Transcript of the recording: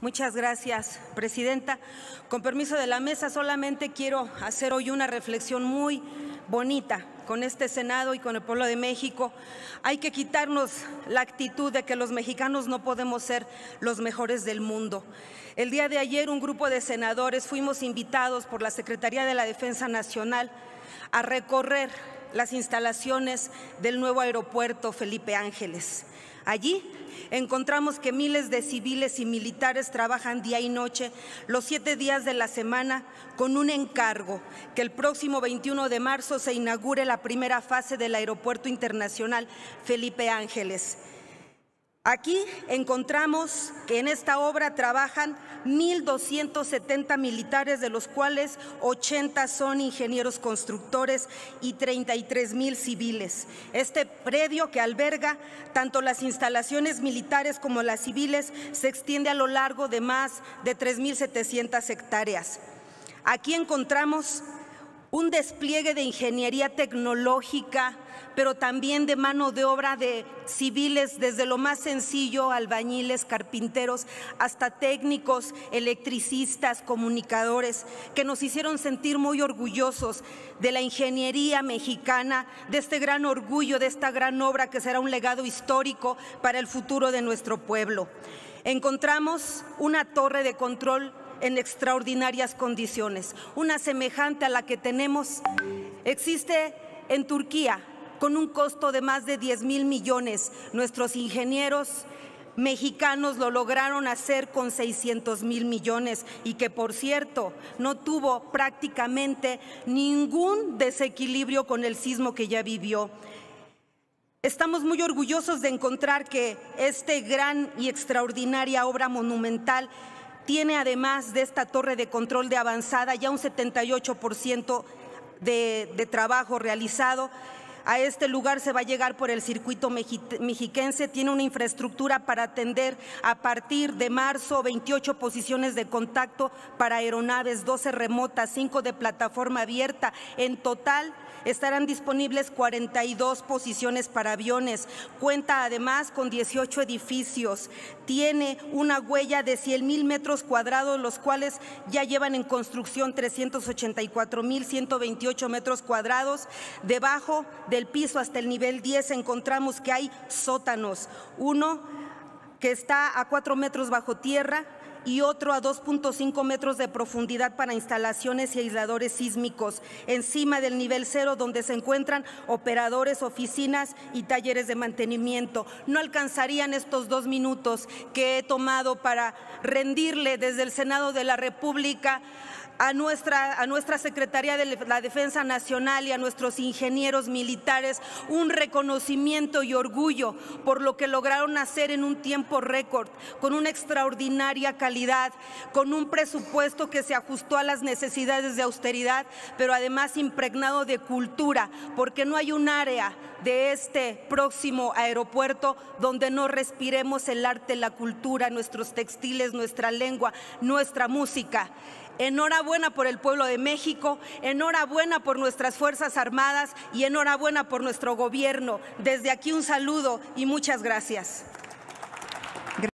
Muchas gracias, Presidenta. Con permiso de la mesa, solamente quiero hacer hoy una reflexión muy bonita con este Senado y con el pueblo de México. Hay que quitarnos la actitud de que los mexicanos no podemos ser los mejores del mundo. El día de ayer un grupo de senadores fuimos invitados por la Secretaría de la Defensa Nacional a recorrer las instalaciones del nuevo aeropuerto Felipe Ángeles. Allí encontramos que miles de civiles y militares trabajan día y noche los siete días de la semana con un encargo, que el próximo 21 de marzo se inaugure la primera fase del Aeropuerto Internacional Felipe Ángeles. Aquí encontramos que en esta obra trabajan 1.270 militares, de los cuales 80 son ingenieros constructores y 33 mil civiles. Este predio que alberga tanto las instalaciones militares como las civiles se extiende a lo largo de más de 3.700 hectáreas. Aquí encontramos un despliegue de ingeniería tecnológica, pero también de mano de obra de civiles, desde lo más sencillo, albañiles, carpinteros, hasta técnicos, electricistas, comunicadores, que nos hicieron sentir muy orgullosos de la ingeniería mexicana, de este gran orgullo, de esta gran obra que será un legado histórico para el futuro de nuestro pueblo. Encontramos una torre de control en extraordinarias condiciones. Una semejante a la que tenemos existe en Turquía con un costo de más de 10 mil millones. Nuestros ingenieros mexicanos lo lograron hacer con 600 mil millones y que por cierto no tuvo prácticamente ningún desequilibrio con el sismo que ya vivió. Estamos muy orgullosos de encontrar que este gran y extraordinaria obra monumental tiene además de esta torre de control de avanzada ya un 78% de, de trabajo realizado. A este lugar se va a llegar por el circuito mexiquense, tiene una infraestructura para atender a partir de marzo 28 posiciones de contacto para aeronaves, 12 remotas, 5 de plataforma abierta. En total, Estarán disponibles 42 posiciones para aviones. Cuenta además con 18 edificios. Tiene una huella de 100 mil metros cuadrados, los cuales ya llevan en construcción 384 mil 128 metros cuadrados. Debajo del piso hasta el nivel 10 encontramos que hay sótanos. Uno que está a 4 metros bajo tierra, y otro a 2.5 metros de profundidad para instalaciones y aisladores sísmicos, encima del nivel cero donde se encuentran operadores, oficinas y talleres de mantenimiento. No alcanzarían estos dos minutos que he tomado para rendirle desde el Senado de la República a nuestra, a nuestra Secretaría de la Defensa Nacional y a nuestros ingenieros militares un reconocimiento y orgullo por lo que lograron hacer en un tiempo récord, con una extraordinaria calidad, con un presupuesto que se ajustó a las necesidades de austeridad, pero además impregnado de cultura, porque no hay un área de este próximo aeropuerto donde no respiremos el arte, la cultura, nuestros textiles, nuestra lengua, nuestra música. Enhorabuena por el pueblo de México, enhorabuena por nuestras Fuerzas Armadas y enhorabuena por nuestro gobierno. Desde aquí un saludo y muchas gracias.